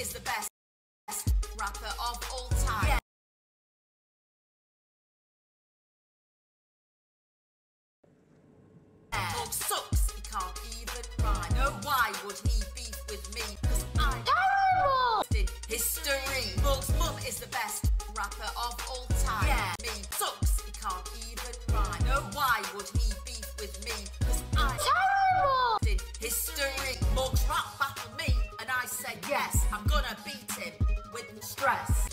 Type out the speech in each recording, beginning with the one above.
is the best rapper of all time. Yeah. Sucks, he can't even rhyme. No, why would he beef with me? Cause I'm terrible in history. Morgz mum is the best rapper of all time. Yeah, me sucks, he can't even rhyme. No, why would he beef with me? Cause I'm terrible in history.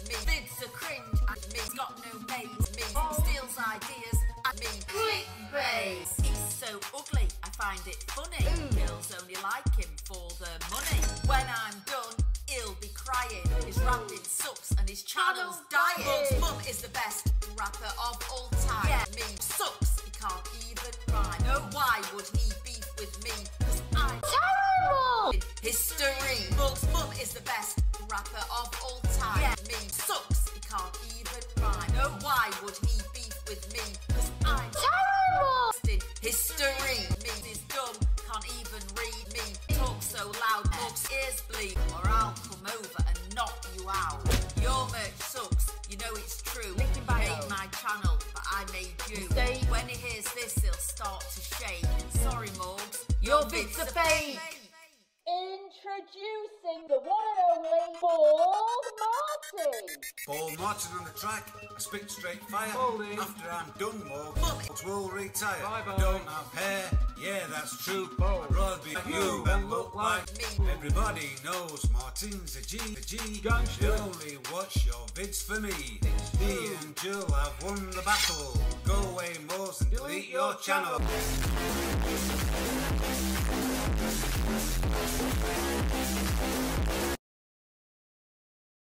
Me vids are cringe, and me's got no mates. Me steals ideas, and me clickbait. He's so ugly, I find it funny. Girls only like him for the money. When I'm done, he'll be crying. His rapping sucks and his channel's dying. Morgz mum is the best rapper of all time. Yeah, me sucks, he can't even rhyme. No, why would he beef with me? Cause I'm history. Morgz mum is the best rapper of all time. Yeah, me sucks, he can't even rhyme. No, why would he beef with me? Cause I'm terrible in history. Me is dumb, can't even read me. Talk so loud, Morgz ears bleed, or I'll come over and knock you out. Your merch sucks, you know it's true. You made my channel, but I made you. When he hears this, he'll start to shake. Sorry, Morgz, your vids are fake. Martin. Paul Martin on the track. I spit straight fire. Baldy. After I'm done, more will retire. Bye-bye. I don't have hair. Yeah, that's true. Oh. I'd rather be you than look like me. Everybody knows Martin's a G. A G. Gangster. You only watch your vids for me. Me and Jill have won the battle. Go away, Morgz, and delete your channel.